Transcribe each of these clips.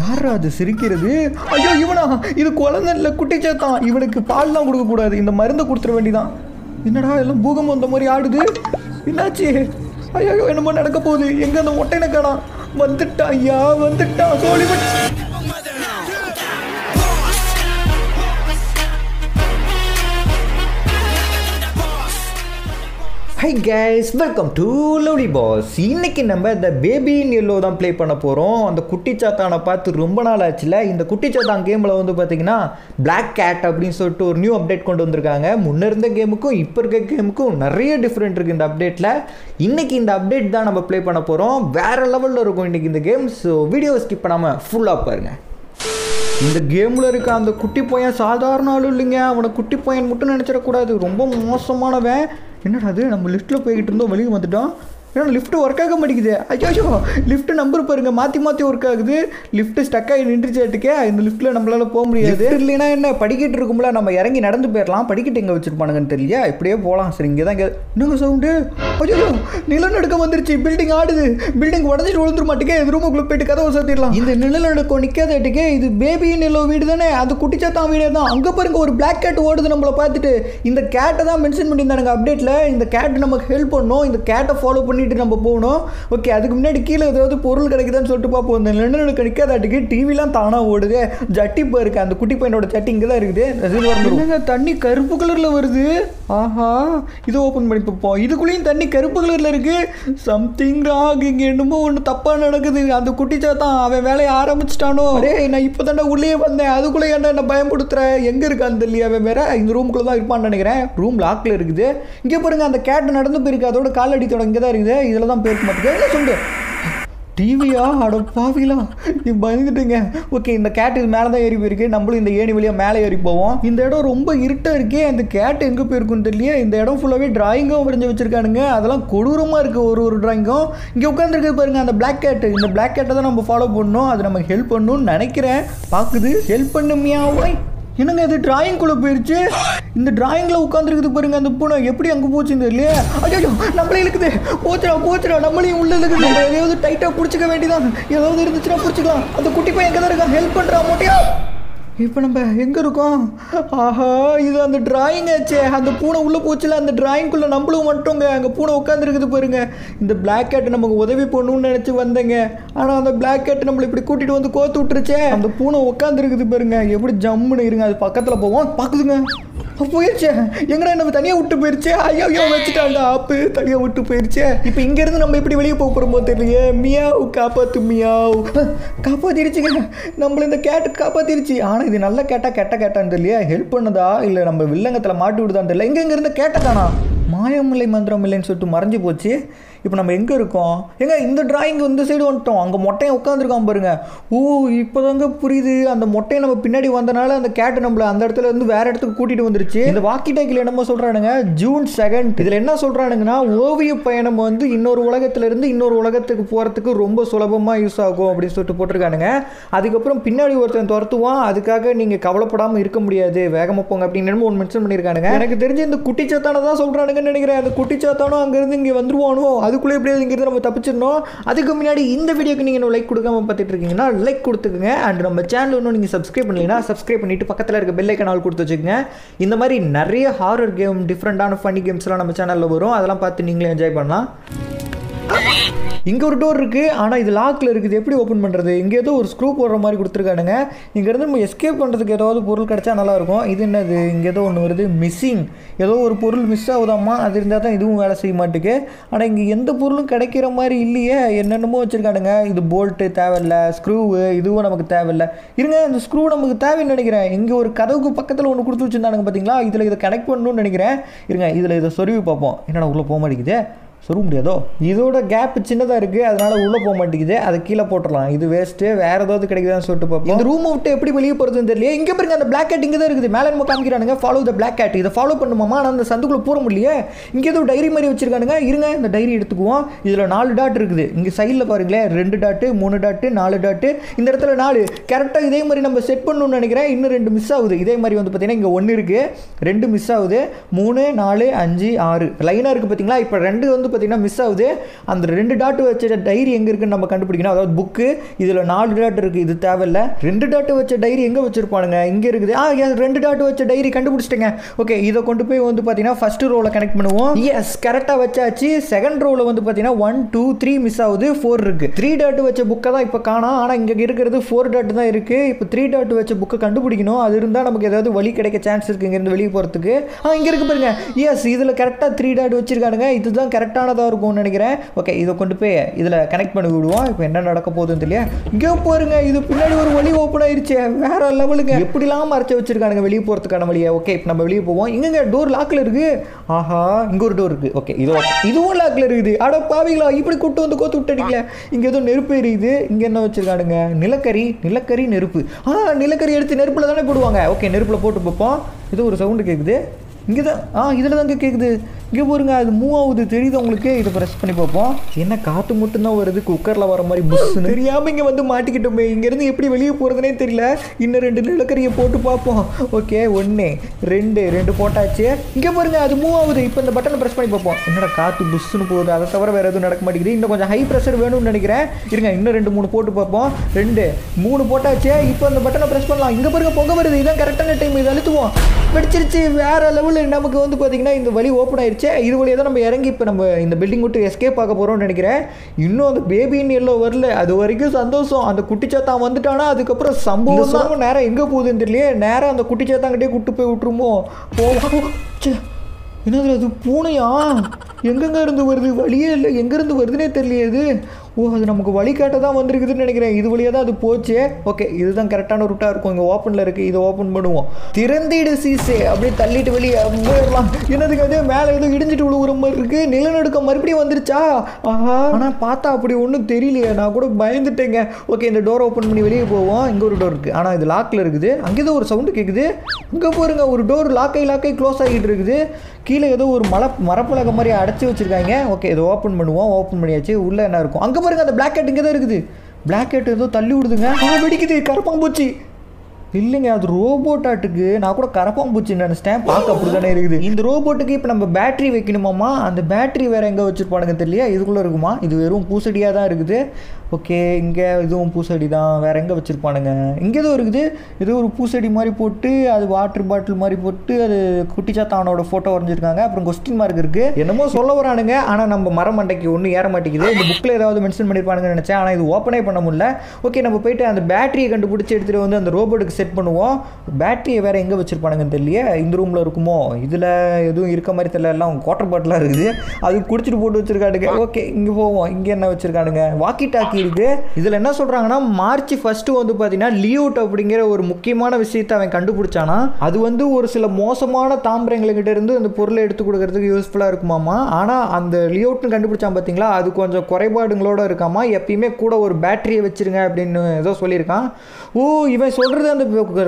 யாரா அது சிரிக்கிறது? ஐயோ இவனா? இது குழந்தை இல்லை குட்டிச்சேத்தான் இவனுக்கு பால்லாம் கொடுக்கக்கூடாது இந்த மருந்தை கொடுத்துட வேண்டிதான். என்னடா எல்லாம் பூகம்பம் வந்த மாதிரி ஆடுது? என்னாச்சு? ஐயோ என்னமோ நடக்க போகுது. எங்கே அந்த மொட்டைனை காணோம் வந்துட்டான் ஐயா வந்துட்டான் சோழி hi guys welcome to lovely boss இன்னைக்கு நம்ம இந்த பேபி இன் எல்லோ தான் ப்ளே பண்ண போகிறோம் அந்த குட்டி சாத்தானை பார்த்து ரொம்ப நாள் ஆச்சுல. இந்த குட்டி சாத்தான் கேமில் வந்து பார்த்தீங்கன்னா பிளாக் கேட் அப்படின்னு சொல்லிட்டு ஒரு நியூ அப்டேட் கொண்டு வந்திருக்காங்க. முன்ன இருந்த கேமுக்கும் இப்போ இருக்க கேமுக்கும் நிறைய டிஃப்ரெண்ட் இருக்குது இந்த அப்டேட்டில் இன்னைக்கு இந்த அப்டேட் தான் நம்ம ப்ளே பண்ண போகிறோம் வேறு லெவலில் இருக்கும் இன்றைக்கி இந்த கேம் ஸோ வீடியோ ஸ்கிப் பண்ணாமல் ஃபுல்லாக பாருங்கள் இந்த கேமில் இருக்க அந்த குட்டி பையன் சாதாரண ஆளும் இல்லைங்க. அவனை குட்டி பையன் மட்டும் நினச்சிடக்கூடாது. ரொம்ப மோசமானவன். என்னடா அது நம்ம லிஃப்ட்டில் போய்கிட்டு இருந்தோம் வெளியே வந்துட்டோம். ஏன்னா லிஃப்ட் ஒர்க் ஆக மாட்டேங்குது. ஐயோ லிஃப்ட் நம்பர் பாருங்க மாற்றி மாற்றி ஒர்க் ஆகுது. லிஃப்ட் ஸ்டக் ஆகி நின்றுச்சாட்டுக்கே இந்த லிஃப்ட்டில் நம்மளால போக முடியாது. இல்லைன்னா என்ன? படிக்கட்டு இருக்கும்ல நம்ம இறங்கி நடந்து போயிடலாம் படிக்கட்டு எங்கே வச்சிருப்பானுங்கன்னு தெரியல இப்படியே போகலாம் சரி இங்கே தான் இங்கே என்னங்க சவுண்டு ஐயோ நிலநடுக்கம் வந்துருச்சு. பில்டிங் ஆடுது. பில்டிங் உடஞ்சிட்டு விழுந்துரு மாட்டேங்க இது ரூமுக்குள்ளே போயிட்டு கதவை சாத்திடலாம். இந்த நிலநடுக்கம் நிற்காதாட்டுக்கே இது பேபி நிலோ வீடு தானே அது குட்டிச்சாத்தான் வீடு தான் அங்கே பாருங்க ஒரு பிளாக் கேட் ஓடுது நம்மளை பார்த்துட்டு. இந்த கேட்டை தான் மென்ஷன் பண்ணியிருந்தானுங்க அப்டேட்டில் இந்த கேட் நமக்கு ஹெல்ப் பண்ணும். இந்த கேட்டை ஃபாலோ பண்ணிட்டு நம்ம போகணும். ஓகே அதுக்கு முன்னாடி கீழே ஏதாவது பொருள் கிடைக்குதான்னு சொல்லிட்டு பார்ப்போம். இந்த நிலநடுக்கம் நிற்காதாட்டுக்கு டிவிலாம் தானாக ஓடுது. ஜட்டி இப்போ இருக்கு. அந்த குட்டி பையனோட ஜட்டி இங்கே தான் இருக்குது. தண்ணி கருப்பு கலரில் வருது? ஆஹா இது ஓப்பன் பண்ணி பார்ப்போம். இதுக்குள்ளேயும் தண்ணி கருப்பு கலரில் இருக்கு. சம்திங் ராங் இங்கே என்னமோ ஒன்று தப்பாக நடக்குது. அந்த குட்டி சாத்தான் அவன் வேலையை ஆரம்பிச்சிட்டானோ? அரே நான் இப்போ தாண்டா உள்ளே வந்தேன். அதுக்குள்ளே என்ன என்ன பயப்படுத்துற எங்கே இருக்கான்னு தெரியல அவன் வேற இந்த ரூமுக்குள்ளே தான் இருப்பான்னு நினைக்கிறேன். ரூம் லாக்கில் இருக்குது. இங்கே பாருங்க அந்த கேட் நடந்து போயிருக்கு. அதோட கால் அடித்தோட இங்கே தான் இருக்குது. இதில் தான் போயிருக்க மாட்டேங்க என்ன சொல்லு. டிவியா? அட பாவிலா நீ பயந்துட்டுங்க. ஓகே இந்த கேட் இது மேலே தான் ஏறி போயிருக்கு. நம்மளும் இந்த ஏணி வழியாக மேலே ஏறி போவோம். இந்த இடம் ரொம்ப இருட்டாக இருக்கே. அந்த கேட் எங்கே போயிருக்குன்னு தெரியல இந்த இடம் ஃபுல்லாகவே டிராயிங்கும் வரைஞ்சி வச்சிருக்கானுங்க. அதெல்லாம் கொடூரமாக இருக்குது ஒரு ஒரு டிராயிங்கும் இங்கே உட்காந்துருக்கு பாருங்க அந்த பிளாக் கேட்டு இந்த பிளாக் கேட்டை தான் நம்ம ஃபாலோ பண்ணணும். அது நமக்கு ஹெல்ப் பண்ணணும்னு நினைக்கிறேன். பார்க்குது. ஹெல்ப் பண்ணுமியா ஒய் என்னங்க இது டிராயிங் குள்ள போயிருச்சு? இந்த டிராயிங்ல உட்காந்துருக்குது பாருங்க அந்த பூனை. எப்படி அங்கே போச்சுன்னு இல்லையா ஐயோ நம்மளே இருக்குது போச்சுடா போச்சுடா நம்மளையும் உள்ள இருக்குது நம்ம எதையாவது டைட்டாக பிடிச்சிக்க வேண்டியதான் ஏதாவது இருந்துச்சுன்னா பிடிச்சிக்கலாம். அந்த குட்டி பையன் எங்கே தான் இருக்கான்? ஹெல்ப் பண்ணுறா மோட்டியா? இப்போ நம்ம எங்கே இருக்கோம்? ஆஹா இது அந்த டிராயிங் ஆச்சே. அந்த பூனை உள்ளே போச்சுல அந்த டிராயிங்குள்ளே நம்மளும் வந்துட்டோங்க. அங்கே பூனை உட்காந்துருக்குது பாருங்க. இந்த பிளாக் கேட் நமக்கு உதவி பண்ணணும்னு நினச்சி வந்தேங்க. ஆனால் அந்த பிளாக் கேட் நம்மளை இப்படி கூட்டிகிட்டு வந்து கோத்து விட்டுருச்சே. அந்த பூனை உட்காந்துருக்குது பாருங்க. எப்படி ஜம்முன்னு இருங்க அது பக்கத்தில் போவோம். பார்க்குதுங்க போயிடுச்சே எங்கடா நம்ம தனியாக விட்டு போயிருச்சே. ஐயோ ஐயோ வச்சுட்டாங்க ஆப்பு. தனியாக விட்டு போயிருச்சே. இப்போ இங்கேருந்து நம்ம எப்படி வெளியே போக போகிறோமோ தெரியலையே. மியாவ் காப்பாத்து மியாவ். காப்பாத்திருச்சுங்க. நம்மள இந்த கேட்டு காப்பாத்திருச்சு. ஆனால் இது நல்ல கேட்டா கெட்ட கேட்டான்னு தெரியலையே. ஹெல்ப் பண்ணுதா? இல்லை நம்ம வில்லங்கத்தில் மாட்டி விடுதான்னு தெரியல. எங்கே இருந்து கேட்டதானா? மாயமில்லை மந்திரம் இல்லைன்னு சொல்லிட்டு மறைஞ்சு போச்சு. இப்போ நம்ம எங்கே இருக்கோம்? எங்க இந்த டிராயிங் இந்த சைடு வந்துட்டோம். அங்கே மொட்டையை உட்காந்துருக்கான் பாருங்க. ஓ இப்போதாங்க புரியுது. அந்த மொட்டையை நம்ம பின்னாடி வந்தனால அந்த கேட்டு நம்மளை அந்த இடத்துல இருந்து வேற இடத்துக்கு கூட்டிட்டு வந்துருச்சு. இந்த வாக்கி டேக்கில் என்னமோ சொல்றானுங்க? ஜூன் செகண்ட் இதில் என்ன சொல்றானுங்கன்னா ஓவிய பயணம் வந்து இன்னொரு உலகத்துல இருந்து இன்னொரு உலகத்துக்கு போகிறதுக்கு ரொம்ப சுலபமாக யூஸ் ஆகும் அப்படின்னு சொல்லிட்டு போட்டிருக்கானுங்க. அதுக்கப்புறம் பின்னாடி ஒருத்தன் துரத்துவான். அதுக்காக நீங்கள் கவலைப்படாமல் இருக்க முடியாது. வேகமாக போங்க அப்படின்னு ஒன்று மென்ஷன் பண்ணியிருக்கானுங்க எனக்கு தெரிஞ்சு இந்த குட்டிச்சாத்தானை தான் சொல்கிறானுங்கன்னு நினைக்கிறேன். அந்த குட்டிச்சாத்தானும் அங்கேருந்து இங்கே வந்துருவானோ அதுக்குள்ளே எப்படியாவது இங்கிருந்து நம்ம தப்பிச்சிடணும். அதுக்கு முன்னாடி இந்த வீடியோக்கு நீங்கள் லைக் கொடுக்காம பார்த்துட்டு இருக்கீங்கன்னா லைக் கொடுத்துக்குங்க. அண்ட் நம்ம சேனல் இன்னும் நீங்கள் சப்ஸ்கிரைப் பண்ணீங்கன்னா சப்ஸ்கிரைப் பண்ணிட்டு பக்கத்தில் இருக்க பெல் ஐக்கன் ஆல் கொடுத்து வச்சுக்கோங்க. இந்த மாதிரி நிறைய ஹாரர் கேம் டிஃப்ரெண்ட்டான ஃபன்னி கேம்ஸ்லாம் நம்ம சேனலில் வரும். அதெல்லாம் பார்த்து நீங்களே என்ஜாய் பண்ணலாம். இங்கே ஒரு டோர் இருக்குது ஆனால் இது லாக்கில் இருக்குது. எப்படி ஓப்பன் பண்ணுறது இங்கே ஏதோ ஒரு ஸ்க்ரூ போடுற மாதிரி கொடுத்துருக்கானுங்க. இங்கேருந்து நம்ம எஸ்கேப் பண்ணுறதுக்கு ஏதாவது பொருள் கிடச்சா நல்லாயிருக்கும் இது என்னது? இங்கே ஏதோ ஒன்று வருது. மிஸ்ஸிங் ஏதோ ஒரு பொருள் மிஸ் ஆகுதாம்மா அது இருந்தால் தான் இதுவும் வேலை செய்ய மாட்டேக்கு. ஆனால் இங்கே எந்த பொருளும் கிடைக்கிற மாதிரி இல்லையே. என்னென்னமோ வச்சுருக்கானுங்க. இது போல்ட்டு தேவையில்ல. ஸ்க்ரூவு இதுவும் நமக்கு தேவையில்லை. இருங்க இந்த ஸ்க்ரூ நமக்கு தேவைன்னு நினைக்கிறேன். இங்கே ஒரு கதவுக்கு பக்கத்தில் ஒன்று கொடுத்து வச்சுருந்தானுங்க பார்த்தீங்களா இதில் இதை கனெக்ட் பண்ணணும்னு நினைக்கிறேன். இருங்க இதில் இதை சொருவி பார்ப்போம். என்னடா உள்ளே போக மாட்டேங்குது? சொல்ல முடியாதோ? இதோட கேப் சின்னதாக இருக்குது அதனால உள்ளே போக மாட்டேங்குது அதை கீழே போட்டுடலாம். இது வேஸ்ட்டு வேற ஏதாவது கிடைக்குதான்னு சொல்லிட்டு பார்ப்போம். இந்த ரூம் விட்டு எப்படி வெளியே போகிறதுன்னு தெரியல இங்கே பாருங்க அந்த பிளாக் கேட் இங்கே தான் இருக்குது. மேலே நம்ம காமிக்கிறானுங்க. ஃபாலோ த பிளாக் கேட் இதை ஃபாலோ பண்ணுமாமா ஆனால் அந்த சந்துக்குள்ளே போக முடியலையே. இங்கே ஏதோ டைரி மாதிரி வச்சிருக்கானுங்க. இருங்க இந்த டைரி எடுத்துக்குவோம். இதில் நாலு டாட் இருக்குது. இங்கே சைடில் பாருங்களேன். ரெண்டு டாட்டு மூணு டாட்டு நாலு டாட்டு இந்த இடத்துல நாலு. கரெக்டாக இதே மாதிரி நம்ம செட் பண்ணணும்னு நினைக்கிறேன். இன்னும் ரெண்டு மிஸ் ஆகுது. இதே மாதிரி வந்து பார்த்தீங்கன்னா இங்கே ஒன்று இருக்குது ரெண்டு மிஸ் ஆகுது. மூணு நாலு அஞ்சு ஆறு. லைனாக இருக்குது பார்த்தீங்களா? இப்போ ரெண்டு வந்து பார்த்தீங்கன்னா மிஸ் ஆகுது. அந்த ரெண்டு டாட் வச்ச டைரி எங்கே இருக்குன்னு நம்ம கண்டுபிடிக்கணும். அதாவது புக்கு இதில் நாலு டாட் இருக்குது இது தேவையில்ல. ரெண்டு டாட் வச்ச டைரி எங்கே வச்சிருப்பானுங்க? இங்கே இருக்குது. ஆ ரெண்டு டாட் வச்ச டைரி கண்டுபிடிச்சிட்டேங்க. ஓகே இதை கொண்டு போய் வந்து பார்த்தீங்கன்னா ஃபஸ்ட்டு ரோவில் கனெக்ட் பண்ணுவோம். எஸ் கரெக்டாக வச்சாச்சு. செகண்ட் ரோவில் வந்து பார்த்தீங்கன்னா ஒன் டூ த்ரீ மிஸ் ஆகுது. ஃபோர் இருக்கு. த்ரீ டாட் வச்ச புக்கை தான் இப்போ காணோம். ஆனால் இங்கே இருக்கிறது ஃபோர் டாட் தான் இருக்கு. இப்போ த்ரீ டாட் வச்ச புக்கை கண்டுபிடிக்கணும். அது இருந்தால் நமக்கு ஏதாவது வழி கிடைக்க சான்ஸ் இருக்குது இங்கேருந்து வெளியே போகிறதுக்கு ஆ இங்கே இருக்கு பாருங்க. எஸ் இதில் கரெக்டாக த்ரீ டாட் வச்சிருக்கானுங்க. இதுதான் கரெக்டானதாக இருக்கும்னு நினைக்கிறேன். ஓகே இதை கொண்டு போய் இதில் கனெக்ட் பண்ணி விடுவோம். இப்போ என்ன நடக்க போகுதுன்னு தெரியல இங்கே பாருங்க இது பின்னாடி ஒரு வழி ஓப்பன் ஆயிருச்சு. வேற லெவலுக்கு எப்படிலாம் மறைச்சி வச்சிருக்கானுங்க வெளியே போகிறதுக்கான வழியை? ஓகே இப்போ நம்ம வெளியே போவோம். இங்கங்க டோர் லாக்கில் இருக்கு. ஆஹா இங்கே ஒரு டோர் இருக்கு. ஓகே இது இதுவும் லாக்கில் இருக்குது. அட பாவிங்களா இப்படி கூட்டு வந்து கோத்து விட்டு அடிக்கல இங்கே ஏதோ நெருப்பு எரியுது. இங்கே என்ன வச்சிருக்கானுங்க? நிலக்கரி. நிலக்கரி நெருப்பு. ஆ நிலக்கரி எடுத்து நெருப்பில் தானே போடுவாங்க. ஓகே நெருப்பில் போட்டு பார்ப்போம் இது ஒரு சவுண்டு கேட்குது இங்கே தான் ஆ இதில் தாங்க கேட்குது இங்கே பாருங்க அது மூவ் ஆகுது தெரியுது உங்களுக்கு? இதை ப்ரெஸ் பண்ணி பார்ப்போம். என்ன காற்று மட்டும்தான் வருது? குக்கரில் வர மாதிரி புஷ்ஷுன்னு. தெரியாமல் இங்கே வந்து மாட்டிக்கிட்டோமே. இங்கேருந்து எப்படி வெளியே போகிறதுனே தெரியல. இன்னும் ரெண்டு நிலக்கரியை போட்டு பார்ப்போம். ஓகே ஒன்று ரெண்டு ரெண்டு போட்டாச்சு. இங்கே பாருங்க அது மூவ் ஆகுது இப்போ இந்த பட்டனை ப்ரெஸ் பண்ணி பார்ப்போம். என்னடா காற்று புஷ்ஷுன்னு போகுது. அதை தவிர வேறு எதுவும் நடக்க மாட்டேங்குது. இன்னும் கொஞ்சம் ஹை ப்ரெஷர் வேணும்னு நினைக்கிறேன். இருங்க இன்னும் ரெண்டு மூணு போட்டு பார்ப்போம். ரெண்டு மூணு போட்டாச்சு. இப்போ அந்த பட்டனை ப்ரெஸ் பண்ணலாம். இங்கே பாருங்க பொங்க வருது. இதான் கரெக்டான டைம் இது அழுத்துவோம். வெடிச்சிருச்சு. வேறு லெவலில் நமக்கு வந்து பார்த்தீங்கன்னா இந்த வழி ஓப்பன் ஆயிருச்சு இது வழியாக தான் நம்ம இறங்கி இப்போ நம்ம இந்த பில்டிங் விட்டு எஸ்கேப் ஆக போகிறோம்னு நினைக்கிறேன். இன்னும் அந்த பேபின்னு எல்லாம் வரல. அது வரைக்கும் சந்தோஷம். அந்த குட்டிச்சாத்தான் வந்துட்டானா அதுக்கப்புறம் சம்பவம் தான். நேரம் எங்கே போகுதுன்னு தெரியலையே. நேரம் அந்த குட்டிச்சாத்தாங்கிட்டே கூட்டு போய் விட்டுருமோ? போவோம் ச்சே. என்னது அது பூனையா? எங்கெங்க இருந்து வருது? வழியே இல்லை. எங்கேருந்து வருதுன்னே தெரியலையே இது ஓ அது நமக்கு வழி தான் வந்திருக்குதுன்னு நினைக்கிறேன். இது வழியாக தான் அது போச்சு. ஓகே இதுதான் கரெக்டான ரூட்டாக இருக்கும். இங்கே ஓப்பனில் இருக்குது இதை ஓப்பன் பண்ணுவோம். திறந்திடு சீசே. அப்படியே தள்ளிட்டு வெளியே போயிடலாம். என்னதுக்கு அது? மேலே ஏதோ இடிஞ்சிட்டு விழுகுற மாதிரி இருக்குது நிலநடுக்கம் மறுபடியும் வந்துருச்சா? ஆஹா. ஆனால் பார்த்தா அப்படி ஒன்றும் தெரியலையே. நான் கூட பயந்துட்டேங்க. ஓகே இந்த டோர் ஓப்பன் பண்ணி வெளியே போவோம். இங்கே ஒரு டோர் இருக்குது ஆனால் இது லாக்கில் இருக்குது. அங்கே ஏதோ ஒரு சவுண்டு கேட்குது இங்கே போருங்க. ஒரு டோர் லாக்கை லாக்கை க்ளோஸ் ஆகிட்டு இருக்குது. கீழே ஏதோ ஒரு மலை மரப்பலகை மாதிரி அடைச்சி வச்சிருக்காங்க. ஓகே இதை ஓப்பன் பண்ணுவோம். ஓப்பன் பண்ணியாச்சு. உள்ளே என்ன இருக்கும்? அங்கே பாருங்க அந்த பிளாக் ஹெட் இங்கே தான் இருக்குது. பிளாக் ஹெட் ஏதோ தள்ளி விடுதுங்க. ஆ வெடிக்குது கருப்பாம்பூச்சி இல்லைங்க அது ரோபோட் ஆட்டுக்கு நான் கூட கரப்பாம்பூச்சின்னு நினச்சிட்டேன் பார்க்க அப்படி தானே இருக்குது. இந்த ரோபோட்டுக்கு இப்போ நம்ம பேட்டரி வைக்கணுமாமா அந்த பேட்டரி வேறு எங்கே வச்சுருப்பானுங்க தெரியல இதுக்குள்ளே இருக்குமா? இது வெறும் பூசடியாக தான் இருக்குது. ஓகே இங்கே இதுவும் பூசடி தான். வேறு எங்கே வச்சுருப்பானுங்க? இங்கே எதுவும் இருக்குது. ஏதோ ஒரு பூசடி மாதிரி போட்டு அது வாட்டர் பாட்டில் மாதிரி போட்டு அது குட்டிச்சாத்தானோட ஃபோட்டோ வரைஞ்சிருக்காங்க. அப்புறம் கொஸ்டின் மார்க் இருக்குது என்னமோ சொல்ல வரானுங்க. ஆனால் நம்ம மரம் மண்டைக்கு ஒன்றும் ஏற மாட்டேங்குது. இந்த புக்கில் ஏதாவது மென்ஷன் பண்ணியிருப்பானுங்கன்னு நினச்சேன். ஆனால் இது ஓப்பனே பண்ண முடியல. ஓகே நம்ம போயிட்டு அந்த பேட்டரியை கண்டுபிடிச்சி எடுத்துகிட்டு வந்து அந்த ரோபோட்டுக்கு செட் பண்ணுவோம். பேட்டரியை வேறு எங்கே வச்சுருப்பானுங்கன்னு தெரியல இந்த ரூமில் இருக்குமோ? இதில் எதுவும் இருக்க மாதிரி தெரியல. எல்லாம் குவாட்டர் பாட்டிலாக இருக்குது. அது குடிச்சிட்டு போட்டு வச்சுருக்காடுங்க ஓகே இங்கே போவோம். இங்கே என்ன வச்சுருக்கானுங்க? வாக்கி டாக்கி இருக்குது இதில் என்ன சொல்கிறாங்கன்னா மார்ச் ஃபஸ்ட்டு வந்து பார்த்தீங்கன்னா லியூட் அப்படிங்கிற ஒரு முக்கியமான விஷயத்தை அவன் கண்டுபிடிச்சானா அது வந்து ஒரு சில மோசமான தாம்பரங்கள்கிட்ட இருந்து அந்த பொருளை எடுத்து கொடுக்கறதுக்கு யூஸ்ஃபுல்லாக இருக்குமாமா? ஆனால் அந்த லியோட்னு கண்டுபிடிச்சான் பார்த்தீங்களா அது கொஞ்சம் குறைபாடுங்களோட இருக்காமா? எப்பயுமே கூட ஒரு பேட்டரியை வச்சிருங்க அப்படின்னு ஏதோ சொல்லியிருக்கான். ஓ இவன் சொல்கிறது அந்த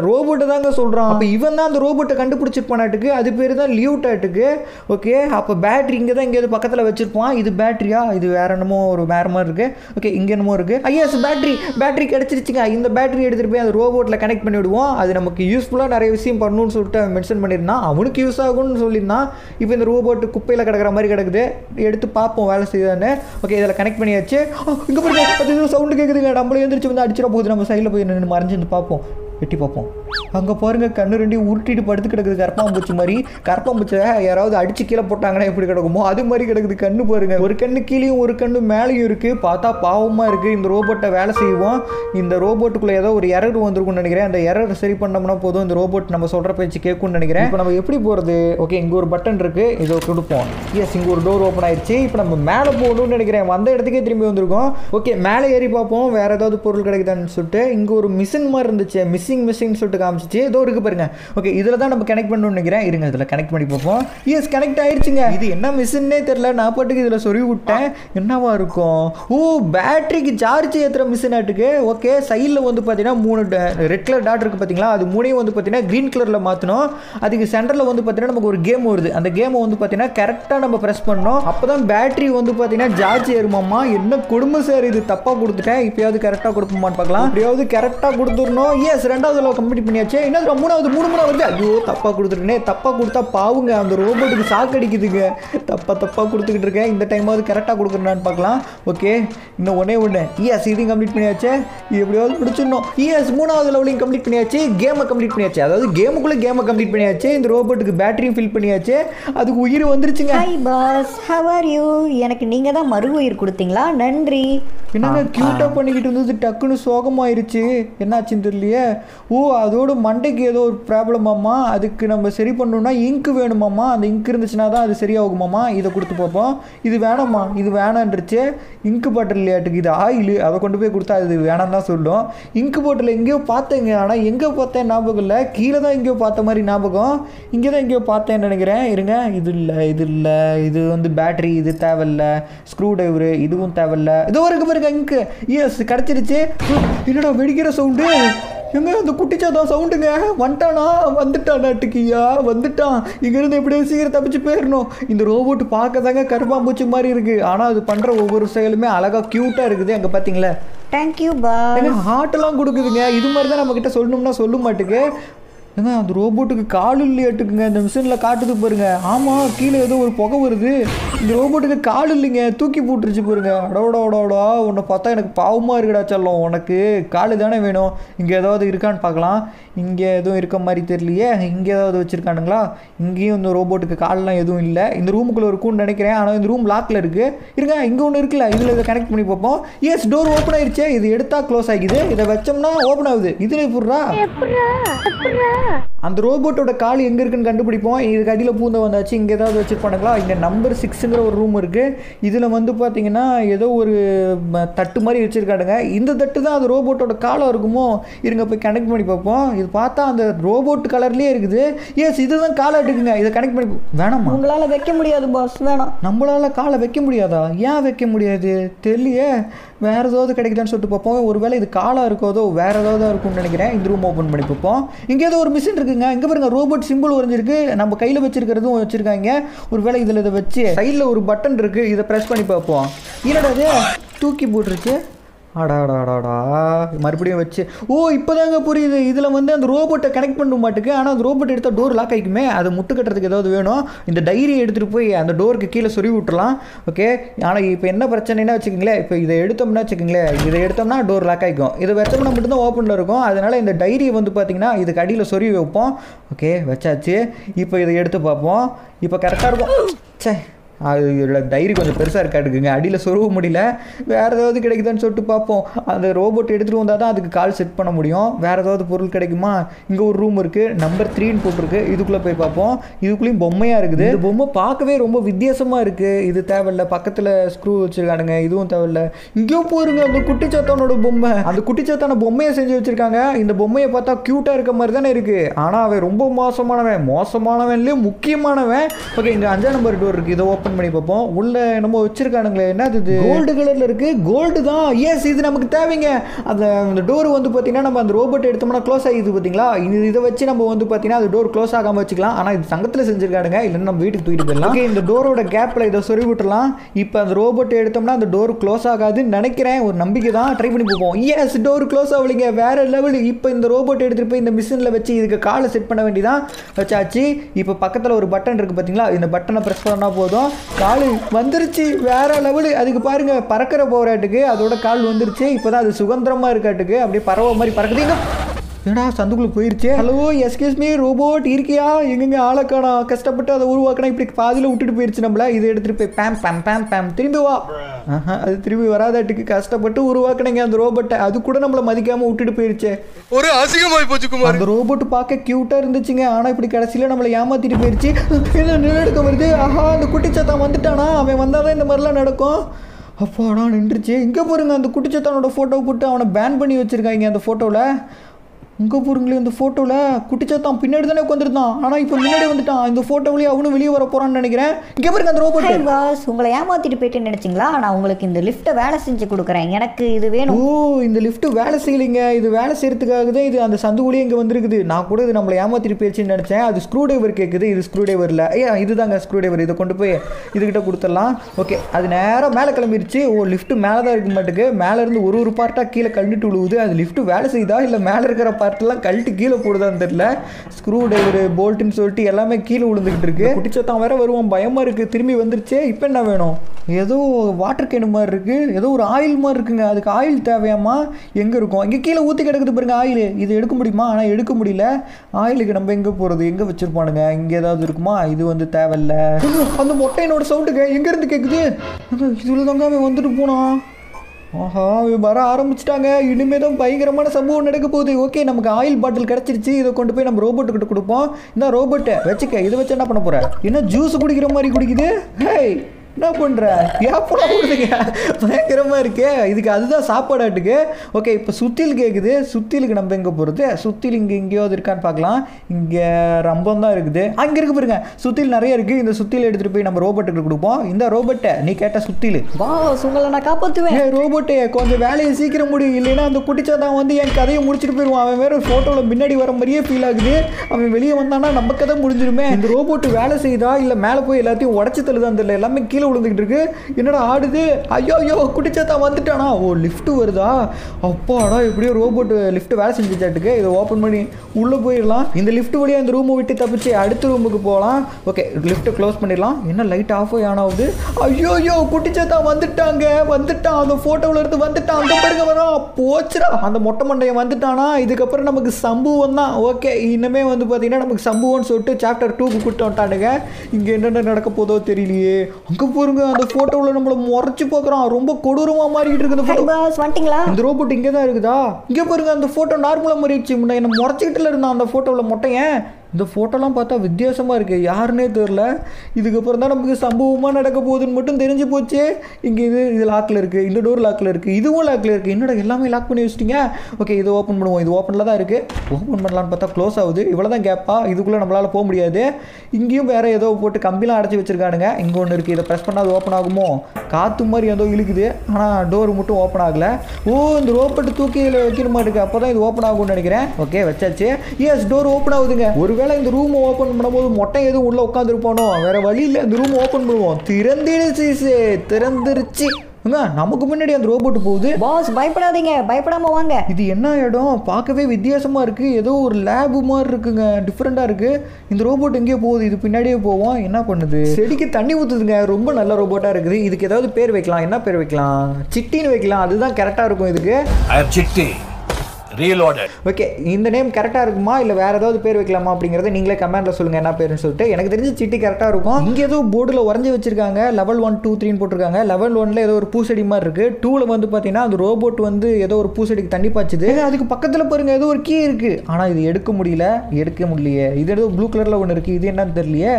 ரோபோட்டை தாங்க சொல்கிறான் அப்போ இவன் தான் அந்த ரோபோட்டை கண்டுபிடிச்சிருப்பானாட்டுக்கு அது பேர் தான் லியூட்டாட்டுக்கு ஓகே அப்போ பேட்ரி இங்கே தான் எங்கேயாவது பக்கத்தில் வச்சிருப்பான். இது பேட்டரியா இது வேற என்னமோ ஒரு வேற மாதிரி இருக்கு. ஓகே இங்கே என்னமோ இருக்கு. Ah, ஐயா பேட்டரி பேட்டரி கிடச்சிருச்சுங்க. இந்த பேட்ரி எடுத்துகிட்டு போய் அந்த ரோபோட்டில் கனெக்ட் பண்ணி விடுவோம். அது நமக்கு யூஸ்ஃபுல்லாக நிறைய விஷயம் பண்ணணும்னு சொல்லிட்டு மென்ஷன் பண்ணியிருந்தான். அவனுக்கு யூஸ் ஆகும்னு சொல்லியிருந்தான். இப்போ இந்த ரோபோட்டு குப்பையில் கிடக்கிற மாதிரி கிடக்குது. எடுத்து பார்ப்போம் வேலை செய்யுதான்னு. ஓகே இதில் கனெக்ட் பண்ணியாச்சு. Ah, இங்கே போய் அது சவுண்டு கேட்குதுங்க நம்மளே எழுந்திரிச்சு வந்து அடிச்சிட போகுது. நம்ம சைடில் போய் நின்று மறைஞ்சிருந்து பார்ப்போம். வெட்டி பார்ப்போம். அங்கே பாருங்க கண்ணு ரெண்டி உருட்டிட்டு படுத்து கிடக்குது கரப்பாம்பூச்சி மாதிரி. கரப்பாம்பூச்சி யாராவது அடிச்சு கீழே போட்டாங்கன்னா எப்படி கிடக்குமோ? அது மாதிரி கிடக்குது கண்ணு பாருங்க. ஒரு கண்ணு கீழேயும் ஒரு கண்ணு மேலேயும் இருக்கு. பார்த்தா பாவமாக இருக்கு. இந்த ரோபோட்டை வேலை செய்வோம். இந்த ரோபோட்டுக்குள்ள ஏதோ ஒரு எரர் வந்திருக்கும்னு நினைக்கிறேன். அந்த எரர் சரி பண்ணோம்னா போதும். இந்த ரோபோட் நம்ம சொல்கிற பேச்சு கேட்கும்னு நினைக்கிறேன். இப்போ நம்ம எப்படி போகிறது ஓகே இங்கே ஒரு பட்டன் இருக்கு. இதை கொடுப்போம். எஸ் இங்கே ஒரு டோர் ஓப்பன் ஆயிடுச்சு. இப்போ நம்ம மேலே போகணும்னு நினைக்கிறேன். வந்த இடத்துக்கே திரும்பி வந்திருக்கோம். ஓகே மேலே ஏறி பார்ப்போம். வேற ஏதாவது பொருள் கிடைக்குதான்னு சொல்லிட்டு இங்கே ஒரு மிஷின் மாதிரி இருந்துச்சு. மிஸ்ஸிங் மிஷின் சொல்லிட்டு காமிச்சிச்சு. ஏதோ இருக்கு பாருங்க. ஓகே இதில் தான் நம்ம கனெக்ட் பண்ணணும்னு நினைக்கிறேன். இருங்க இதில் கனெக்ட் பண்ணி பார்ப்போம். எஸ் கனெக்ட் ஆயிடுச்சுங்க இது என்ன மிஷின்னே தெரில நான் பாட்டுக்கு இதில் சொருவி விட்டேன். என்னவா இருக்கும்? ஓ பேட்டரிக்கு சார்ஜ் ஏற்றுற மிஷின் ஆட்டுக்கு ஓகே சைடில் வந்து பார்த்தீங்கன்னா மூணு ரெட் கலர் டாட் இருக்குது பார்த்தீங்களா அது மூணையும் வந்து பார்த்தீங்கன்னா க்ரீன் கலரில் மாற்றணும் அதுக்கு சென்டரில் வந்து பார்த்தீங்கன்னா நமக்கு ஒரு கேம் வருது. அந்த கேமை வந்து பார்த்தீங்கன்னா கரெக்டாக நம்ம ப்ரெஸ் பண்ணோம் அப்போ தான் பேட்டரி வந்து பார்த்தீங்கன்னா சார்ஜ் ஏறுமாம்மா. என்ன கொடுமை சார் இது? தப்பாக கொடுத்துட்டேன். இப்போயாவது கரெக்டாக கொடுப்போமான்னு பார்க்கலாம். இப்படியாவது கரெக்டாக கொடுத்துடணும். எஸ் ரெண்டாவது லெவல் கம்ப்ளீட் பண்ணியாச்சு? என்ன மூணாவது மூணு மூணாவது வருது ஐயோ தப்பாக கொடுத்துருக்கேனே தப்பாக கொடுத்தா பாவுங்க அந்த ரோபோட்டுக்கு சாக்கடிக்குதுங்க தப்பாக தப்பாக கொடுத்துக்கிட்டு இருக்கேன். இந்த டைமாவது கரெக்டாக கொடுக்குறேன்னு பார்க்கலாம். ஓகே இன்னும் ஒன்றே ஒன்று இஎஸ் இதையும் கம்ப்ளீட் பண்ணியாச்சு. இது எப்படியாவது முடிச்சிடணும். இஎஸ் மூணாவது லெவலையும் கம்ப்ளீட் பண்ணியாச்சு. கேமை கம்ப்ளீட் பண்ணியாச்சு. அதாவது கேமுக்குள்ளே கேமை கம்ப்ளீட் பண்ணியாச்சு. இந்த ரோபோட்டுக்கு பேட்டரியும் ஃபில் பண்ணியாச்சு. அதுக்கு உயிர் வந்துருச்சுங்க. Hi boss how are you எனக்கு நீங்கள் தான் மறு உயிர் கொடுத்தீங்களா? நன்றி. என்னங்க க்யூட்டாக பண்ணிக்கிட்டு இருந்தது. டக்குன்னு சோகமாயிருச்சு. என்னாச்சுன்னு தெரியலையே. ஓ அதோட மண்டைக்கு ஏதோ ஒரு ப்ராப்ளமாம்மா அதுக்கு நம்ம சரி பண்ணணும்னா இங்கு வேணுமாம்மா? அந்த இங்க் இருந்துச்சுன்னா தான் அது சரியாகுமாம்மா? இதை கொடுத்து பார்ப்போம். இது வேணாம்மா. இது வேணான்றுச்சு இங்கு பாட்டில் இல்லையாட்டுக்கு இது ஆயில் அதை கொண்டு போய் கொடுத்தா அது வேணாம் தான் சொல்லும். இங்கு பாட்டில் எங்கேயோ பார்த்தேங்க. ஆனால் எங்கே பார்த்தேன் ஞாபகம் இல்லை. கீழே தான் எங்கேயோ பார்த்த மாதிரி ஞாபகம். இங்கே தான் எங்கேயோ பார்த்தேன்னு நினைக்கிறேன். இருங்க. இது இல்லை இது இல்லை. இது வந்து பேட்டரி இது தேவையில்ல. ஸ்க்ரூ டிரைவரு இதுவும் தேவையில்ல. இதோ இருக்கு பாருங்க இங்கு எஸ் கிடச்சிருச்சு. என்னடா வெடிக்கிற சவுண்டு எங்க அந்த குட்டிச்சாதான் சவுண்டுங்க? வந்துட்டானா? வந்துட்டானாட்டுக்கியா வந்துட்டான். இங்கேருந்து எப்படியோ சீக்கிரம் தப்பிச்சு போயிடணும் இந்த ரோபோட் பார்க்க தாங்க கருப்பாம்பூச்சி மாதிரி இருக்கு. ஆனால் அது பண்ணுற ஒவ்வொரு செயலுமே அழகாக க்யூட்டாக இருக்குது. அங்கே பார்த்தீங்களா தேங்க்யூ பாஸ் ஏங்க ஹார்ட்டெல்லாம் கொடுக்குதுங்க. இது மாதிரி தான் நம்மக்கிட்ட சொல்லணும்னா சொல்ல மாட்டுக்கு. ஏங்க அந்த ரோபோட்டுக்கு கால் இல்லையாட்டுக்குங்க இந்த மிஷினில் காட்டுது பாருங்க. ஆமாம் கீழே ஏதோ ஒரு புகை வருது. இந்த ரோபோட்டுக்கு கால் இல்லைங்க. தூக்கி போட்டுருச்சு பாருங்க. அடோடோடோடா உன்னை பார்த்தா எனக்கு பாவமாக இருக்குடா செல்லம். உனக்கு கால் தானே வேணும். இங்கே ஏதாவது இருக்கான்னு பார்க்கலாம். இங்கே எதுவும் இருக்க மாதிரி தெரியலையே. இங்கே ஏதாவது வச்சுருக்கானுங்களா? இங்கேயும் இந்த ரோபோட்டுக்கு கால்லாம் எதுவும் இல்லை. இந்த ரூமுக்குள்ளே இருக்கும்னு நினைக்கிறேன். ஆனால் இந்த ரூம் லாக்கில் இருக்குது இருங்க இங்கே ஒன்று இருக்குல்ல. இதில் இதை கனெக்ட் பண்ணி பார்ப்போம். எஸ் டோர் ஓப்பன் ஆயிருச்சே. இது எடுத்தால் க்ளோஸ் ஆகிக்குது. இதை வச்சோம்னா ஓப்பன் ஆகுது. இதில் எப்பட்றா அந்த ரோபோட்டோட கால் எங்கே இருக்குன்னு கண்டுபிடிப்போம். இதுக்கு அடியில் பூந்த வந்தாச்சு. இங்கே ஏதாவது வச்சுருப்பானுங்களா இங்கே நம்பர் சிக்ஸுங்கிற ஒரு ரூம் இருக்குது இதில் வந்து பார்த்தீங்கன்னா ஏதோ ஒரு தட்டு மாதிரி வச்சுருக்கானுங்க. இந்த தட்டு தான் அது ரோபோட்டோட காலம் இருக்குமோ? இருங்க போய் கனெக்ட் பண்ணி பார்ப்போம். இது பார்த்தா அந்த ரோபோட் கலர்லேயே இருக்குது. எஸ் இதுதான் காலாட்டுக்குங்க இதை கனெக்ட் பண்ணி வேணாமா? உங்களால் வைக்க முடியாது பாஸ் வேணாம். நம்மளால காலை வைக்க முடியாதா? ஏன் வைக்க முடியாது? தெரியலையே. வேற ஏதாவது கிடைக்குதான்னு சொல்லிட்டு பார்ப்போம். ஒருவேளை இது காலாக இருக்கோதோ வேற ஏதாவது இருக்கும்னு நினைக்கிறேன். இந்த ரூம் ஓப்பன் பண்ணி பார்ப்போம். இங்கே ஏதோ ஒரு மிஷின் இருக்குங்க. இங்கே பாருங்க ரோபோட் சிம்பிள் வரைஞ்சிருக்கு நம்ம கையில் வச்சிருக்கிறதும் ஒரு வேளை இதில் இதை வச்சு சைடில் ஒரு பட்டன் இருக்குது இதை ப்ரெஸ் பண்ணி பார்ப்போம். என்னடா இது? தூக்கி போட்டிருக்கு. அடாடாடாடா மறுபடியும் வச்சு ஓ இப்போதாங்க புரியுது. இதில் வந்து அந்த ரோபோட்டை கனெக்ட் பண்ண மாட்டுக்கு ஆனால் அந்த ரோபோட் எடுத்தால் டோர் லாக் ஆகிக்குமே அதை முட்டு கட்டுறதுக்கு ஏதாவது வேணும். இந்த டைரி எடுத்துகிட்டு போய் அந்த டோருக்கு கீழே சொருவி விட்டுலாம் ஓகே ஆனால் இப்போ என்ன பிரச்சனைனா வச்சுக்கோங்களேன். இப்போ இதை எடுத்தோம்னா வச்சுக்கோங்களேன். இதை எடுத்தோம்னா டோர் லாக் ஆகிக்கும் இதை வச்சோம்னா மட்டும்தான் ஓப்பனில் இருக்கும். அதனால் இந்த டைரியை வந்து பார்த்தீங்கன்னா இதுக்கு அடியில் சொருவி வைப்போம். ஓகே வச்சாச்சு. இப்போ இதை எடுத்து பார்ப்போம். இப்போ கரெக்டாக இருக்கும். சே அது டைரி கொஞ்சம் பெருசாக இருக்காட்டுக்குங்க. அடியில் சொருக முடியல. வேறு ஏதாவது கிடைக்குதான்னு சொல்லிட்டு பார்ப்போம். அந்த ரோபோட் எடுத்துகிட்டு வந்தால் தான் அதுக்கு கால் செட் பண்ண முடியும். வேறு ஏதாவது பொருள் கிடைக்குமா? இங்கே ஒரு ரூம் இருக்குது நம்பர் த்ரீன்னு போட்டிருக்கு. இதுக்குள்ளே போய் பார்ப்போம். இதுக்குள்ளேயும் பொம்மையாக இருக்குது. இந்த பொம்மை பார்க்கவே ரொம்ப வித்தியாசமாக இருக்குது இது தேவையில்ல. பக்கத்தில் ஸ்க்ரூ வச்சுருக்கானுங்க. இதுவும் தேவையில்ல. இங்கேயும் போருங்க. அந்த குட்டிச்சாத்தானோட பொம்மை. அந்த குட்டிச்சாத்தான பொம்மையை செஞ்சு வச்சுருக்காங்க. இந்த பொம்மையை பார்த்தா க்யூட்டாக இருக்க மாதிரி தானே இருக்குது ஆனால் அவன் ரொம்ப மோசமானவன். மோசமானவன்லேயே முக்கியமானவன். ஓகே இங்கே அஞ்சாம் நம்பர் டோர் இருக்குது இதை ஓப்பன் பண்ணி பார்ப்போம். உள்ள நம்ம வச்சிருக்கானுங்களே என்னது இது? கோல்டு கலரில் இருக்கு. கோல்டு தான். எஸ் இது நமக்கு தேவைங்க. அந்த அந்த டோர் வந்து பார்த்தீங்கன்னா நம்ம அந்த ரோபோட் எடுத்தோம்னா க்ளோஸ் ஆகிடுது பார்த்தீங்களா? இது இதை வச்சு நம்ம வந்து பார்த்தீங்கன்னா அது டோர் க்ளோஸ் ஆகாமல் வச்சுக்கலாம். ஆனால் இது சங்கத்தில் செஞ்சிருக்கானுங்க. இல்லைன்னா நம்ம வீட்டுக்கு தூக்கிட்டு போயிடலாம். ஓகே இந்த டோரோட கேப்பில் இதை சொருவி விட்டுறலாம் இப்போ அந்த ரோபோட் எடுத்தோம்னா அந்த டோர் க்ளோஸ் ஆகாதுன்னு நினைக்கிறேன். ஒரு நம்பிக்கை தான். ட்ரை பண்ணி பார்ப்போம். எஸ் டோர் க்ளோஸ் ஆகலைங்க. வேற லெவல் இப்போ இந்த ரோபோட் எடுத்துகிட்டு போய் இந்த மிஷினில் வச்சு இதுக்கு காலை செட் பண்ண வேண்டியதான் வச்சாச்சு. இப்போ பக்கத்தில் ஒரு பட்டன் இருக்குது பார்த்தீங்களா? இந்த பட்டனை ப்ரெஸ் பண்ணால் போதும். கால் வந்துருச்சு வேற லெவலு அதுக்கு பாருங்க பறக்கிற போராட்டுக்கு அதோட கால் வந்துருச்சு. இப்போதான் அது சுதந்திரமா இருக்காட்டுக்கு. அப்படியே பறவை மாதிரி பறக்குதுங்க ஏடா சந்துக்குள்ள போயிருச்சு? ஹலோ எஸ்கேஸ் மீ ரோபோட் இருக்கியா? எங்கெங்க ஆளை காணோம் கஷ்டப்பட்டு அதை உருவாக்கினா இப்படி பாதியில் விட்டுட்டு போயிருச்சு நம்மள. இதை எடுத்துட்டு போய் பேம் பேம் பேம் பேம் திரும்பி வா. அது திரும்பி வராதாட்டுக்கு கஷ்டப்பட்டு உருவாக்குனீங்க அந்த ரோபோட்டை அது கூட நம்மளை மதிக்காம விட்டுட்டு போயிருச்சே. ஒரு அசிங்கமாய் போச்சு குமார். அந்த ரோபோட் பார்க்க கியூட்டா இருந்துச்சுங்க. ஆனா இப்படி கடைசியில நம்மளை ஏமாத்திட்டு போயிருச்சு. என்ன நிலநடுக்க வருது? ஆஹா அந்த குட்டிச்சாத்தான் வந்துட்டானா? அவன் வந்தாதான் இந்த மாதிரிலாம் நடக்கும். அப்பாடா நின்றுச்சு. இங்கே பாருங்க அந்த குட்டிச்சாத்தானோட ஃபோட்டோ போட்டு அவனை பேன் பண்ணி வச்சிருக்காங்க அந்த ஃபோட்டோவில் இங்கே பாருங்களே இந்த ஃபோட்டோவில் குட்டிச்சாத்தான் பின்னாடி தானே உட்காந்துருந்தான் ஆனால் இப்போ முன்னாடி வந்துட்டான். இந்த ஃபோட்டோவிலேயே அவனும் வெளியே வர போகிறான்னு நினைக்கிறேன். இங்கே பாருங்க அந்த ரோபோட் பாஸ் உங்களை ஏமாத்திட்டு போயிட்டேன்னு நினைச்சீங்களா? நான் உங்களுக்கு இந்த லிஃப்ட்டை வேலை செஞ்சு கொடுக்குறேன். எனக்கு இது வேணும். ஓ இந்த லிஃப்ட் வேலை செய்யலைங்க. இது வேலை செய்யறதுக்காக தான் இது அந்த சந்துக்குள்ளேயே இங்கே வந்திருக்குது. நான் கூட இது நம்மளை ஏமாத்திட்டு போயிடுச்சுன்னு நினச்சேன். அது ஸ்க்ரூ டிரைவர் கேட்குது இது ஸ்க்ரூ டிரைவர் இல்லை ஐயா இதுதாங்க ஸ்க்ரூ டிரைவர் இதை கொண்டு போய் இதுகிட்ட கொடுத்துடலாம். ஓகே அது நேராக மேலே கிளம்பிருச்சு. ஓ லிஃப்ட் மேலே தான் இருக்க மாட்டுக்கு. மேலே இருந்து ஒரு ஒரு பார்ட்டாக கீழே கழுந்துட்டு விழுவுது அது லிஃப்ட் வேலை செய்யுதா? இல்லை மேலே இருக்கிற பார்ட்லாம் கழட்டி கீழே போடுதான்னு தெரியல. ஸ்க்ரூ டைவரு போல்ட்டுன்னு சொல்லிட்டு எல்லாமே கீழே விழுந்துக்கிட்டு இருக்கு. குட்டிச்சத்தான் வேற வருவான். பயமா இருக்கு. திரும்பி வந்துருச்சே. இப்போ என்ன வேணும்? ஏதோ வாட்டர் கேனு மாதிரி இருக்கு. ஏதோ ஒரு ஆயில் மாதிரி இருக்குங்க. அதுக்கு ஆயில் தேவையாமா எங்க இருக்கும்? இங்கே கீழே ஊற்றி கிடக்குது பாருங்க ஆயில் இது எடுக்க முடியுமா? ஆனால் எடுக்க முடியல. ஆயிலுக்கு நம்ம எங்க போறது? எங்க வச்சிருப்பானுங்க? இங்க ஏதாவது இருக்குமா? இது வந்து தேவையில்ல. அந்த மொட்டையனோட சவுண்டுங்க எங்க இருந்து கேக்குது? இதுல தாங்க அவன் வந்துட்டு போனான். ஆஹா வர ஆரம்பிச்சிட்டாங்க. இனிமே தான் பயங்கரமான சம்பவம் நடக்க போகுது. ஓகே நமக்கு ஆயில் பாட்டில் கிடச்சிருச்சு. இதை கொண்டு போய் நம்ம ரோபோட்டு கிட்ட கொடுப்போம். இந்த ரோபோட்டை வச்சுக்க. இதை வச்சு என்ன பண்ண போகிற என்ன ஜூஸ் குடிக்கிற மாதிரி குடிக்குது? ஹேய் என்ன பண்ற? ஏப்படா விடுதுங்க பயங்கரமா இருக்கே. இதுக்கு அதுதான் சாப்பாடாட்டுக்கு. ஓகே இப்போ சுத்தில் கேட்குது சுத்திலுக்கு நம்ம எங்கே போகிறது சுத்தில் இங்கே எங்கேயாவது இருக்கான்னு பார்க்கலாம். இங்கே ரம்பம் தான் இருக்குது. அங்கே இருக்கு பாருங்க. சுத்தில் நிறைய இருக்குது இந்த சுத்தியில் எடுத்துகிட்டு போய் நம்ம ரோபோட்டுக்கு கொடுப்போம். இந்த ரோபோட்டை நீ கேட்ட சுத்தில். பாஸ் உங்களை நான் காப்பாற்றுவேன் ரோபோட்டே கொஞ்சம் வேலையை சீக்கிரம் முடியும் இல்லைன்னா அந்த குட்டிச்சாதான் வந்து என் கதையை முடிச்சுட்டு போயிடுவான். அவன் வேற ஃபோட்டோவில் முன்னாடி வர மாதிரியே ஃபீல் ஆகுது. அவன் வெளியே வந்தானா நம்ம கதை முடிஞ்சிருமே இந்த ரோபோட் வேலை செய்யுதா? இல்லை மேலே போய் எல்லாத்தையும் உடச்சி தள்ளுதான் தெரியல. எல்லாமே கீழே விழுந்துக்கிட்டு இருக்கு. என்னடா ஆடுது? ஐயோ ஐயோ குட்டிச்சாத்தா வந்துட்டானா? ஓ லிஃப்ட் வருதா? அப்பாடா எப்படியோ ரோபோட் லிஃப்ட் வேலை செஞ்சுச்சாட்டுக்கு. இதை ஓப்பன் பண்ணி உள்ளே போயிடலாம். இந்த லிஃப்ட் வழியாக இந்த ரூமை விட்டு தப்பிச்சு அடுத்த ரூமுக்கு போகலாம். ஓகே லிஃப்ட்டை க்ளோஸ் பண்ணிடலாம். என்ன லைட் ஆஃப் ஆன் ஆகுது? ஐயோ ஐயோ குட்டிச்சாத்தா வந்துட்டாங்க. வந்துட்டான். அந்த ஃபோட்டோவில் இருந்து வந்துட்டான். அந்த பாருங்க வரும் போச்சுடா. அந்த மொட்டை மண்டையன் வந்துட்டானா? இதுக்கப்புறம் நமக்கு சம்பவம் தான். ஓகே இன்னுமே வந்து பார்த்தீங்கன்னா நமக்கு சம்பவம்னு சொல்லிட்டு சாப்டர் டூக்கு கூட்டு வந்துட்டானுங்க இங்கே என்னென்ன நடக்க போதோ தெரியலையே. அங்கே பாருங்க அந்த ஃபோட்டோவில் நம்மளை முறைச்சு பார்க்குறான். ரொம்ப கொடூரமாக மாறிக்கிட்டு இருக்கு ஹை photo. பாஸ் வந்துட்டீங்களா? இந்த ரோபோட் இங்கே தான் இருக்குதா? இங்கே பாருங்க அந்த ஃபோட்டோ நார்மலாக மாறிடுச்சு. முன்ன என்ன முறைச்சிக்கிட்டுல இருந்தான் அந்த ஃபோட்டோவில் மொட்டையன் இந்த ஃபோட்டோலாம் பார்த்தா வித்தியாசமாக இருக்குது யாருன்னே தெரில இதுக்கப்புறம் தான் நமக்கு சம்பவமாக நடக்க போகுதுன்னு மட்டும் தெரிஞ்சு போச்சு. இங்கே இது இது லாக்கில் இருக்குது இந்த டோர் லாக்கில் இருக்குது இதுவும் லாக்கில் இருக்குது என்னடா எல்லாமே லாக் பண்ணி வச்சிட்டிங்க? ஓகே இது ஓப்பன் பண்ணுவோம். இது ஓப்பனில் தான் இருக்குது ஓப்பன் பண்ணலான்னு பார்த்தா க்ளோஸ் ஆகுது. இவ்வளோ தான் கேப்பா இதுக்குள்ளே நம்மளால் போக முடியாது. இங்கேயும் வேறு ஏதோ போட்டு கம்பிலாம் அடைச்சி வச்சிருக்கானுங்க. இங்கே ஒன்று இருக்குது இதை ப்ரெஸ் பண்ணால் அது ஓப்பன் ஆகுமோ? காற்று மாதிரி ஏதோ இழுக்குது. ஆனால் டோர் மட்டும் ஓப்பன் ஆகலை. ஓ இந்த ரோப்பட்டு தூக்கி இதில் வைக்கிற மாதிரி இருக்குது அப்போ தான் இது ஓப்பன் ஆகும்னு நினைக்கிறேன். ஓகே வச்சாச்சு. எஸ் டோர் ஓப்பன் ஆகுதுங்க. ஒருவேளை இந்த ரூம் ஓப்பன் பண்ணும்போது மொட்டை எதுவும் உள்ளே உட்காந்துருப்பானோ வேற வழி இல்லை இந்த ரூம் ஓப்பன் பண்ணுவோம். திறந்துடுச்சு திறந்துருச்சு. ஏங்க, நமக்கு முன்னாடி அந்த ரோபோட் போகுது? பாஸ் பயப்படாதீங்க பயப்படாம வாங்க. இது என்ன இடம்? பார்க்கவே வித்தியாசமா இருக்கு. ஏதோ ஒரு லேபு மாதிரி இருக்குங்க டிஃப்ரெண்டா இருக்கு. இந்த ரோபோட் எங்கேயோ போகுது இது பின்னாடியே போவோம். என்ன பண்ணுது? செடிக்கு தண்ணி ஊத்துதுங்க. ரொம்ப நல்ல ரோபோட்டா இருக்குது. இதுக்கு ஏதாவது பேர் வைக்கலாம். என்ன பேர் வைக்கலாம்? சிட்டின்னு வைக்கலாம். அதுதான் கரெக்டா இருக்கும் இதுக்கு. I am ஓகே இந்த நேம் கரெக்டாக இருக்குமா? இல்லை வேற ஏதாவது பேர் வைக்கலாமா அப்படிங்கிறத நீங்களே கமெண்ட்டில் சொல்லுங்கள் என்ன பேருன்னு சொல்லிட்டு. எனக்கு தெரிஞ்சு சிட்டி கரெக்டாக இருக்கும். இங்கே ஏதோ போர்டில் உறைஞ்சி வச்சிருக்காங்க. லெவல் ஒன் டூ த்ரீன்னு போட்டிருக்காங்க. லெவல் ஒன்ல ஏதோ ஒரு பூசெடி மாதிரி இருக்குது டூவில் வந்து பார்த்தீங்கன்னா அந்த ரோபோட் வந்து ஏதோ ஒரு பூசெடிக்கு தண்ணி பாய்ச்சுது. அதுக்கு பக்கத்தில் பாருங்க ஏதோ ஒரு கீ இருக்குது ஆனால் இது எடுக்க முடியல. எடுக்க முடியலையே. இது ஏதோ ப்ளூ கலரில் ஒன்று இருக்குது இது என்னன்னு தெரியலையே.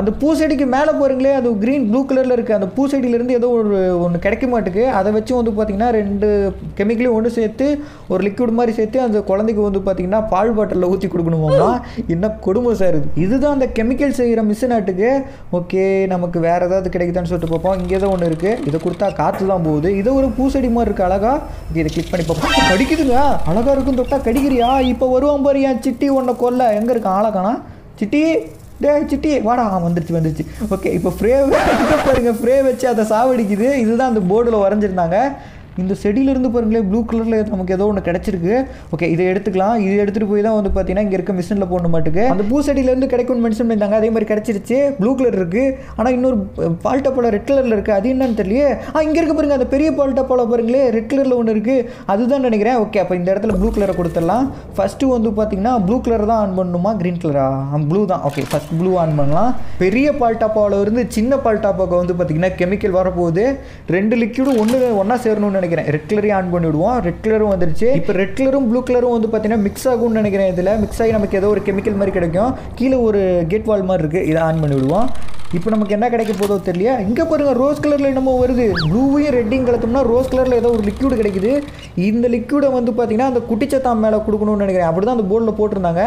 அந்த பூசெடிக்கு மேலே போகிறீங்களே அது க்ரீன் ப்ளூ கலரில் இருக்குது அந்த பூசெடியிலேருந்து ஏதோ ஒரு ஒன்று கிடைக்க மாட்டுக்கு. அதை வச்சு வந்து பார்த்தீங்கன்னா ரெண்டு கெமிக்கலையும் ஒன்று சேர்த்து ஒரு லிக்விட் மாதிரி சேர்த்து அந்த குழந்தைக்கு வந்து பார்த்தீங்கன்னா பால் பாட்டிலில் ஊற்றி கொடுக்கணுமோனா என்ன கொடுமை சார் இது? இதுதான் அந்த கெமிக்கல் செய்கிற மிஷினாட்டுக்கு ஓகே நமக்கு வேறு ஏதாவது கிடைக்குதான்னு சொல்லிட்டு பார்ப்போம். இங்கே ஏதோ ஒன்று இருக்குது இதை கொடுத்தா காற்று தான் போகுது. இதை ஒரு பூசெடி மாதிரி இருக்குது அழகா. ஓகே இதை கிளிக் பண்ணி பார்ப்போம். கடிக்குதுங்க. அழகா இருக்கும் தொட்டா கடிக்கிறியா? இப்போ வருவான் பாரு என் சிட்டி ஒன்றை கொல்ல. எங்கே இருக்கான்? ஆளக்கானா சிட்டி டே சிட்டி. வாடா வந்துருச்சு வந்துருச்சு. ஓகே இப்போ ஃப்ரே பாருங்க ஃப்ரே வச்சு அதை சாவடிக்குது. இதுதான் அந்த போர்டில் வரைஞ்சிருந்தாங்க. இந்த செடியிலேருந்து பாருங்களேன் ப்ளூ கலரில் நமக்கு ஏதோ ஒன்று கிடச்சிருக்கு. ஓகே இதை எடுத்துக்கலாம். இது எடுத்துகிட்டு போய் தான் வந்து பார்த்தீங்கன்னா இங்கே இருக்க மிஷினில் போடணும் மாட்டுக்கு. அந்த பூ செடியிலேருந்து கிடைக்கும்னு மென்ஷன் பண்ணியிருந்தாங்க. அதே மாதிரி கிடச்சிருச்சு. ப்ளூ கலர் இருக்குது ஆனால் இன்னொரு பால் ரெட் கலரில் இருக்குது அது என்னன்னு தெரியலையே. ஆ இங்கே இருக்க பாருங்கள் அந்த பெரிய பால் டப்பாவில் பாருங்களே ரெட் கலரில் ஒன்று இருக்குது அதுதான் நினைக்கிறேன். ஓகே அப்போ இந்த இடத்துல ப்ளூ கலரை கொடுத்துடலாம். ஃபஸ்ட்டு வந்து பார்த்தீங்கன்னா ப்ளூ கலர் தான் ஆன் பண்ணணுமா? க்ரீன் கலரா ப்ளூ தான். ஓகே ஃபஸ்ட் ப்ளூ ஆன் பண்ணலாம். பெரிய பால்டாப்பாவில் இருந்து சின்ன பால்டாப்பாவுக்கு வந்து பார்த்தீங்கன்னா கெமிக்கல் வரப்போகுது. ரெண்டு லிக்விடும் ஒன்று ஒன்றா சேரணும்னு நினைக்கிறேன். ரெட் கலரையும் ஆன் பண்ணி விடுவோம் ரெட் கலரும் வந்துருச்சு. இப்போ ரெட் கலரும் ப்ளூ கலரும் வந்து பார்த்தீங்கன்னா மிக்ஸ் ஆகும்னு நினைக்கிறேன் இதில். மிக்ஸ் ஆகி நமக்கு ஏதோ ஒரு கெமிக்கல் மாதிரி கிடைக்கும். கீழே ஒரு கேட் வால் மாதிரி இருக்குது இதை ஆன் பண்ணி விடுவோம் இப்போ நமக்கு என்ன கிடைக்க போதோ தெரியல இங்கே பாருங்க ரோஸ் கலரில் என்னமோ வருது. ப்ளூவையும் ரெட்டையும் கலத்தோம்னா ரோஸ் கலரில் ஏதோ ஒரு லிக்யூடு கிடைக்குது. இந்த லிக்யூடை வந்து பார்த்தீங்கன்னா அந்த குட்டிச்சத்தாம் மேலே கொடுக்கணும்னு நினைக்கிறேன். அப்படி தான் அந்த போர்டில் போட்டிருந்தாங்க.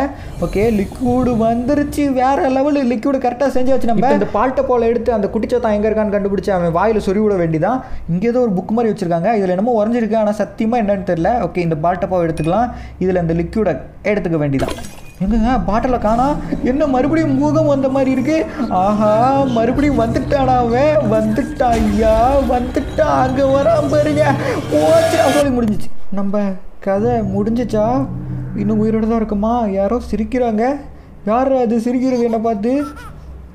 ஓகே லிக்யூடு வந்துருச்சு. வேற லெவலு லிக்யூடு கரெக்டாக செஞ்சு வச்சு நம்ம. இந்த பால்ட்ட போல எடுத்து அந்த குட்டிச்சத்தான் எங்கே இருக்கான்னு கண்டுபிடிச்சு அவன் வாயில் சொறி விட வேண்டிதான். இங்கே ஏதோ ஒரு புக் மாதிரி வச்சிருக்காங்க. இதில் என்னமோ வரைஞ்சிருக்கு ஆனால் சத்தியமாக என்னன்னு தெரியல. ஓகே இந்த பால்ட்டப்பாவை எடுத்துக்கலாம். இதில் இந்த லிக்யூடை எடுத்துக்க வேண்டிதான். எங்கங்க பாட்டில் காணா? என்ன மறுபடியும் மூகம் வந்த மாதிரி இருக்கு? ஆஹா மறுபடியும் வந்துட்டானாவே வந்துட்டா ஐயா வந்துட்டா. அங்கே வரான் பாருங்க. போச்சு. சொல்லி முடிஞ்சிச்சு. நம்ம கதை முடிஞ்சிச்சா? இன்னும் உயிரோட தான் இருக்குமா? யாரோ சிரிக்கிறாங்க. யார் அது சிரிக்கிறது என்னை பார்த்து?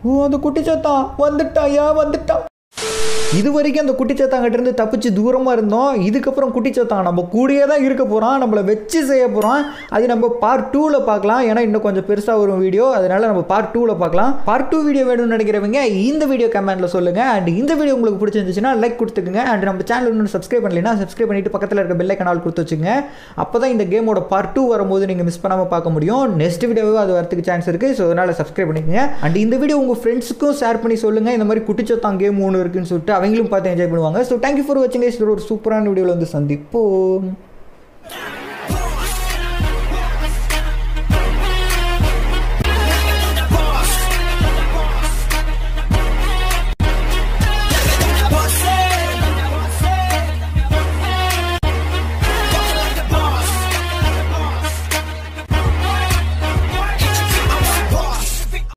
ஓ அந்த குட்டிச்சாத்தான் வந்துட்டா ஐயா வந்துட்டா. இது வரைக்கும் அந்த குட்டிச்சாத்தாங்கிட்ட இருந்து தப்பிச்சு தூரமாக இருந்தோம். இதுக்கப்புறம் குட்டிச்சாத்தான் நம்ம கூடயே தான் இருக்க போகிறோம் நம்மளை வச்சு செய்ய போகிறோம் அது நம்ம பார்ட் டூவில் பார்க்கலாம். ஏன்னா இன்னும் கொஞ்சம் பெருசாக வரும் வீடியோ அதனால நம்ம பார்ட் டூவில் பார்க்கலாம். பார்ட் டூ வீடியோ வேணும்னு நினைக்கிறவங்க இந்த வீடியோ கமெண்ட்டில் சொல்லுங்கள் அண்ட் இந்த வீடியோ உங்களுக்கு பிடிச்சிருந்துச்சுன்னா லைக் கொடுத்துக்குங்க. அண்ட் நம்ம சேனல் இன்னும் சப்ஸ்கிரைப் பண்ணலைன்னா சப்ஸ்கிரைப் பண்ணிட்டு பக்கத்தில் இருக்க பெல்லை கனால் கொடுத்து வச்சுங்க. அப்போ தான் இந்த கேமோட பார்ட் டூ வரும்போது நீங்கள் மிஸ் பண்ணாமல் பார்க்க முடியும். நெக்ஸ்ட் வீடியோவே அது வரதுக்கு சான்ஸ் இருக்குது ஸோ அதனால் சப்ஸ்கிரைப் பண்ணிக்கங்க. அண்ட் இந்த வீடியோ உங்கள் ஃப்ரெண்ட்ஸுக்கும் ஷேர் பண்ணி சொல்லுங்கள் இந்த மாதிரி குட்டிச்சத்தான் கேம் ஒன்று இருக்குன்னு சொல்லிட்டு அவங்களும் பார்த்து என்ஜாய் பண்ணுவாங்க. ஸோ தேங்க்யூ ஃபார் வாட்சிங் ஒரு சூப்பரான வீடியோவில் வந்து சந்திப்போம்.